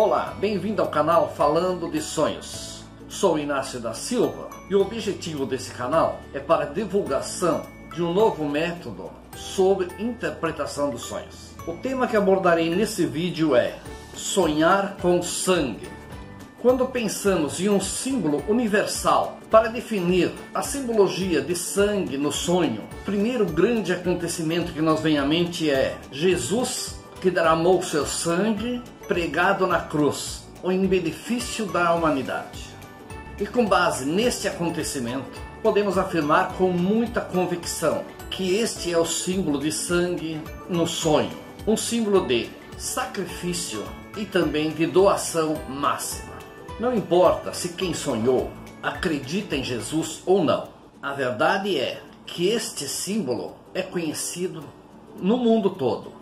Olá, bem-vindo ao canal Falando de Sonhos. Sou Inácio da Silva e o objetivo desse canal é para divulgação de um novo método sobre interpretação dos sonhos. O tema que abordarei nesse vídeo é Sonhar com Sangue. Quando pensamos em um símbolo universal para definir a simbologia de sangue no sonho, o primeiro grande acontecimento que nos vem à mente é Jesus que derramou seu sangue pregado na cruz, em benefício da humanidade. E com base neste acontecimento, podemos afirmar com muita convicção que este é o símbolo de sangue no sonho, um símbolo de sacrifício e também de doação máxima. Não importa se quem sonhou acredita em Jesus ou não. A verdade é que este símbolo é conhecido no mundo todo.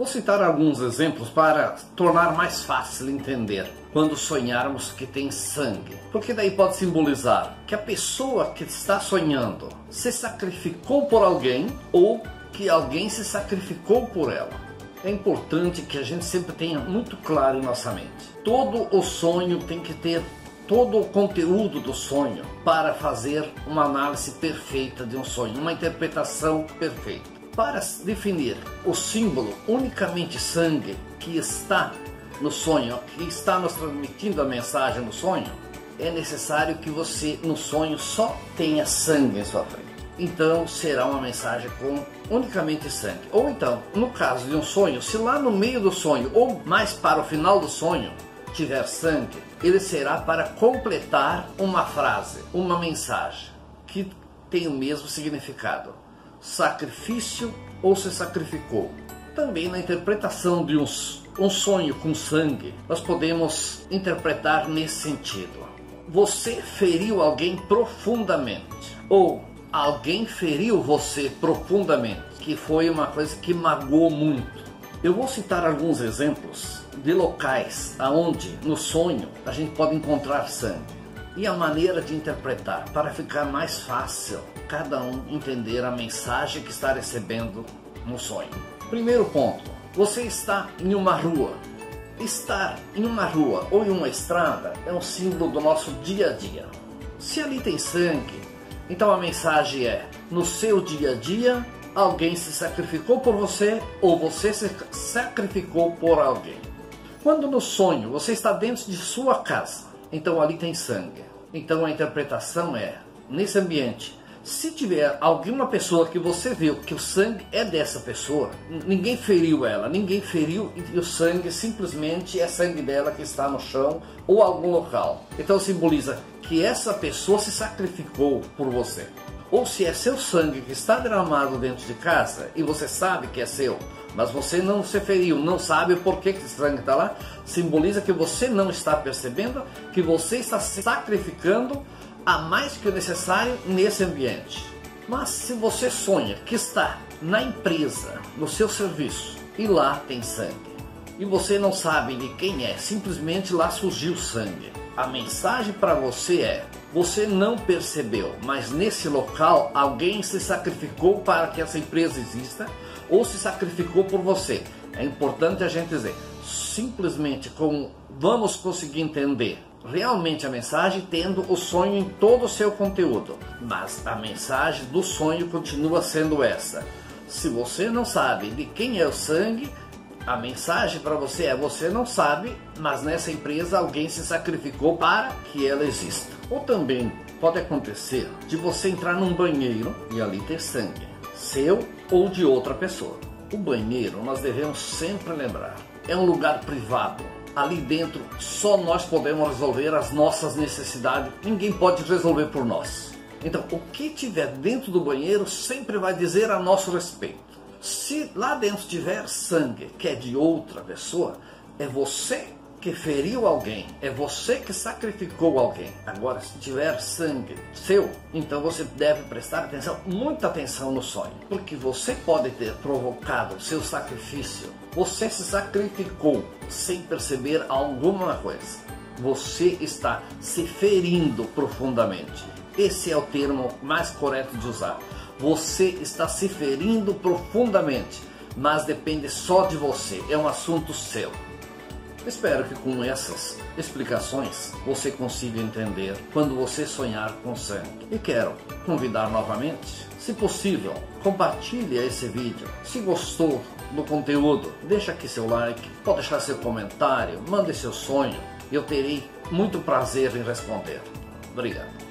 Vou citar alguns exemplos para tornar mais fácil entender quando sonharmos que tem sangue. Porque daí pode simbolizar que a pessoa que está sonhando se sacrificou por alguém ou que alguém se sacrificou por ela é importante que a gente sempre tenha muito claro em nossa mente. Todo o sonho tem que ter todo o conteúdo do sonho para fazer uma análise perfeita de um sonho, uma interpretação perfeita. Para definir o símbolo unicamente sangue que está no sonho, que está nos transmitindo a mensagem no sonho, é necessário que você no sonho só tenha sangue em sua frente então será uma mensagem com unicamente sangue. Ou então, no caso de um sonho, se lá no meio do sonho ou mais para o final do sonho tiver sangue, ele será para completar uma frase, uma mensagem que tem o mesmo significado. Sacrifício ou se sacrificou. Também na interpretação de um, um sonho com sangue, nós podemos interpretar nesse sentido. Você feriu alguém profundamente ou alguém feriu você profundamente, que foi uma coisa que magoou muito. Eu vou citar alguns exemplos de locais aonde no sonho a gente pode encontrar sangue e a maneira de interpretar para ficar mais fácil cada um entender a mensagem que está recebendo no sonho. Primeiro ponto: você está em uma rua. Estar em uma rua ou em uma estrada é um símbolo do nosso dia a dia. Se ali tem sangue, então a mensagem é: no seu dia a dia, alguém se sacrificou por você ou você se sacrificou por alguém. Quando no sonho você está dentro de sua casa, então ali tem sangue. Então a interpretação é: nesse ambiente, se tiver alguma pessoa que você viu que o sangue é dessa pessoa, ninguém feriu ela, ninguém feriu e o sangue simplesmente é sangue dela que está no chão ou algum local. Então simboliza que essa pessoa se sacrificou por você. Ou se é seu sangue que está derramado dentro de casa e você sabe que é seu, mas você não se feriu, não sabe por que esse sangue está lá, simboliza que você não está percebendo que você está se sacrificando a mais que o necessário nesse ambiente. Mas se você sonha que está na empresa, no seu serviço, e lá tem sangue, e você não sabe de quem é, simplesmente lá surgiu sangue a mensagem para você é: você não percebeu, mas nesse local alguém se sacrificou para que essa empresa exista ou se sacrificou por você. É importante a gente dizer, simplesmente como vamos conseguir entender realmente a mensagem tendo o sonho em todo o seu conteúdo. Mas a mensagem do sonho continua sendo essa. Se você não sabe de quem é o sangue, a mensagem para você é: você não sabe, mas nessa empresa alguém se sacrificou para que ela exista. Ou também pode acontecer de você entrar num banheiro e ali ter sangue, seu ou de outra pessoa. O banheiro, nós devemos sempre lembrar, é um lugar privado. Ali dentro só nós podemos resolver as nossas necessidades, ninguém pode resolver por nós. Então, o que tiver dentro do banheiro sempre vai dizer a nosso respeito. Se lá dentro tiver sangue que é de outra pessoa, é você que feriu alguém, é você que sacrificou alguém. Agora, se tiver sangue seu, então você deve prestar atenção, muita atenção no sonho, porque você pode ter provocado seu sacrifício. Você se sacrificou sem perceber alguma coisa. Você está se ferindo profundamente. Esse é o termo mais correto de usar você está se ferindo profundamente, mas depende só de você, é um assunto seu. Espero que com essas explicações você consiga entender quando você sonhar com sangue. E quero convidar novamente, se possível, compartilhe esse vídeo. Se gostou do conteúdo, deixa aqui seu like, pode deixar seu comentário, mande seu sonho. Eu terei muito prazer em responder. Obrigado.